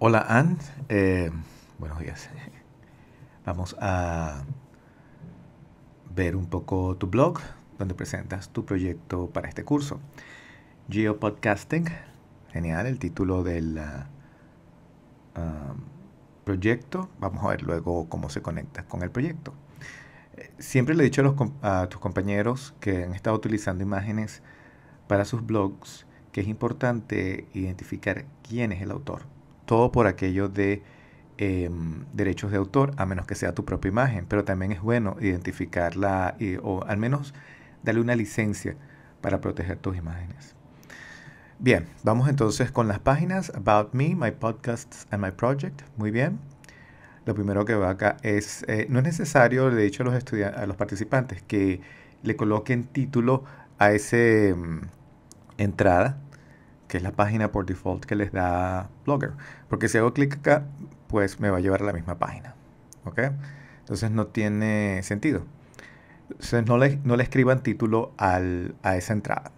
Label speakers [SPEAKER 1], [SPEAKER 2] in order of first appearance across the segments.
[SPEAKER 1] Hola Ann, eh, buenos días. Vamos a ver un poco tu blog donde presentas tu proyecto para este curso. Geopodcasting, genial, el título del uh, um, proyecto. Vamos a ver luego cómo se conecta con el proyecto. Eh, siempre le he dicho a, los, a tus compañeros que han estado utilizando imágenes para sus blogs que es importante identificar quién es el autor. Todo por aquello de em, derechos de autor, a menos que sea tu propia imagen, pero también es bueno identificarla o al menos darle una licencia para proteger tus imágenes. Bien, vamos entonces con las páginas About Me, My Podcasts and My Project. Muy bien. Lo primero que va acá es, eh, no es necesario, le he dicho a los, a los participantes que le coloquen título a ese mm, entrada, que es la página por default que les da Blogger. Porque si hago clic acá, pues me va a llevar a la misma página. ¿Ok? Entonces no tiene sentido. Entonces no le, no le escriban título al, a esa entrada.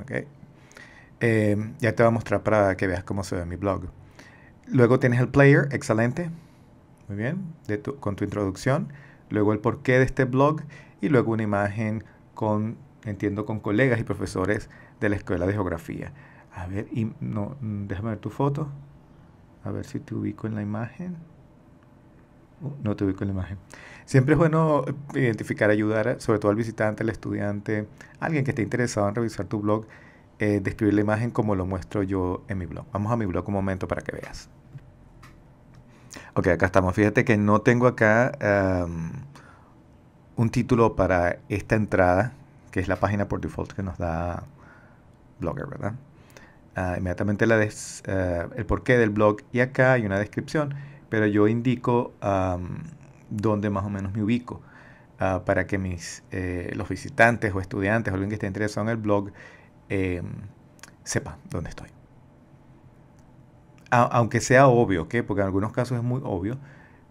[SPEAKER 1] ¿Ok? Eh, ya te voy a mostrar para que veas cómo se ve mi blog. Luego tienes el player, excelente. Muy bien, con tu introducción. Luego el porqué de este blog y luego una imagen con, entiendo, con colegas y profesores de la Escuela de Geografía. A ver, y no, mm, déjame ver tu foto. A ver si te ubico en la imagen. Uh, no te ubico en la imagen. Siempre es bueno identificar, ayudar, sobre todo al visitante, al estudiante, alguien que esté interesado en revisar tu blog, eh, describir la imagen como lo muestro yo en mi blog. Vamos a mi blog un momento para que veas. Ok, acá estamos. Fíjate que no tengo acá un título para esta entrada, que es la página por default que nos da Blogger, ¿verdad? Ah, inmediatamente la des, uh, el porqué del blog y acá hay una descripción, pero yo indico dónde más o menos me ubico uh, para que mis, eh, los visitantes o estudiantes o alguien que esté interesado en el blog eh, sepa dónde estoy. aunque sea obvio, ¿ok? porque en algunos casos es muy obvio,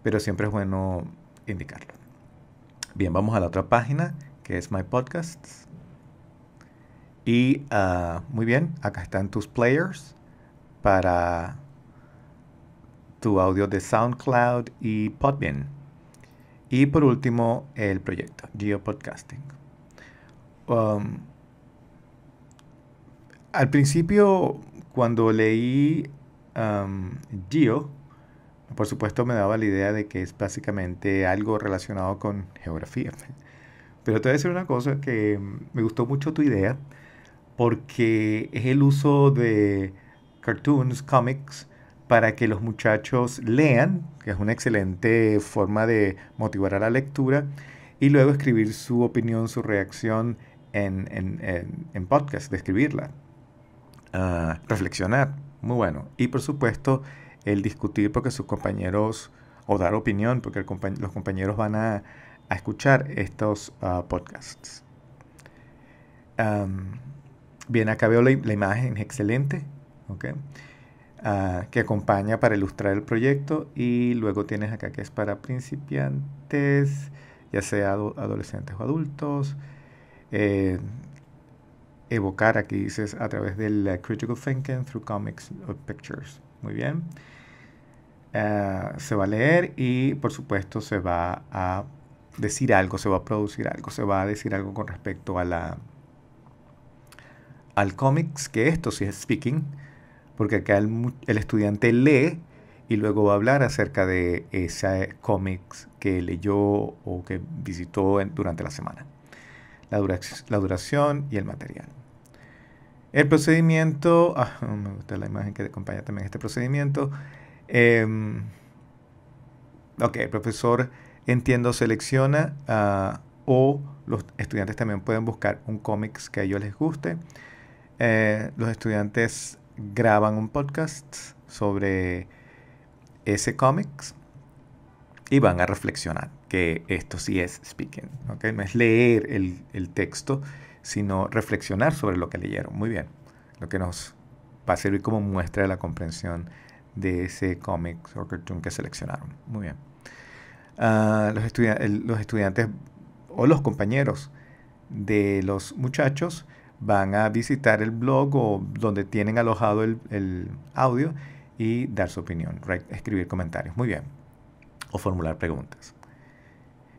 [SPEAKER 1] pero siempre es bueno indicarlo. Bien, vamos a la otra página que es My Podcasts. Y uh, muy bien, acá están tus players para tu audio de SoundCloud y Podbean. Y por último, el proyecto, GeoPodcasting. Um, al principio, cuando leí um, Geo, por supuesto me daba la idea de que es básicamente algo relacionado con geografía. Pero te voy a decir una cosa que me gustó mucho tu idea porque es el uso de cartoons, comics, para que los muchachos lean, que es una excelente forma de motivar a la lectura, y luego escribir su opinión, su reacción en, en, podcast, describirla, ah, reflexionar, muy bueno. Y por supuesto, el discutir porque sus compañeros, o dar opinión, porque los compañeros van a, escuchar estos uh, podcasts. Bien, acá veo la, imagen excelente, ah, que acompaña para ilustrar el proyecto y luego tienes acá que es para principiantes, ya sea adolescentes o adultos. Eh, evocar, aquí dices, a través del uh, critical thinking through comics or pictures. Muy bien. Ah, se va a leer y por supuesto se va a decir algo, se va a producir algo, se va a decir algo con respecto a la al cómics, que esto sí es speaking, porque acá el, estudiante lee y luego va a hablar acerca de ese cómics que leyó o que visitó durante la semana. La, duración y el material. El procedimiento, ah, me gusta la imagen que acompaña también este procedimiento. Em, ok, el profesor, entiendo, selecciona ah, o los estudiantes también pueden buscar un cómics que a ellos les guste eh, los estudiantes graban un podcast sobre ese cómics y van a reflexionar que esto sí es speaking. No es leer el, texto, sino reflexionar sobre lo que leyeron. Muy bien. Lo que nos va a servir como muestra de la comprensión de ese cómic o cartoon que seleccionaron. Muy bien. Ah, los estudiantes o los compañeros de los muchachos van a visitar el blog o donde tienen alojado el, audio y dar su opinión, escribir comentarios. Muy bien. O formular preguntas.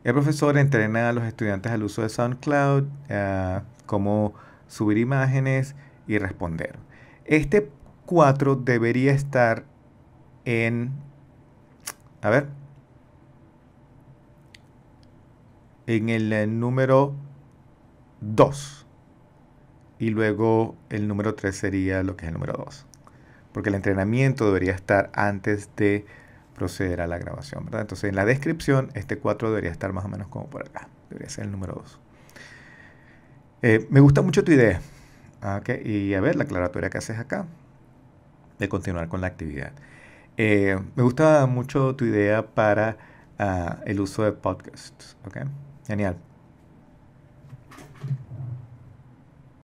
[SPEAKER 1] El profesor entrena a los estudiantes al uso de SoundCloud, uh, cómo subir imágenes y responder. Este 4 debería estar en... A ver. En el eh, número 2. Y luego el número 3 sería lo que es el número 2. Porque el entrenamiento debería estar antes de proceder a la grabación, ¿verdad? Entonces en la descripción este 4 debería estar más o menos como por acá, debería ser el número 2. Eh, me gusta mucho tu idea, ah, y a ver la aclaratoria que haces acá, de continuar con la actividad. Eh, me gusta mucho tu idea para ah, el uso de podcasts. Genial.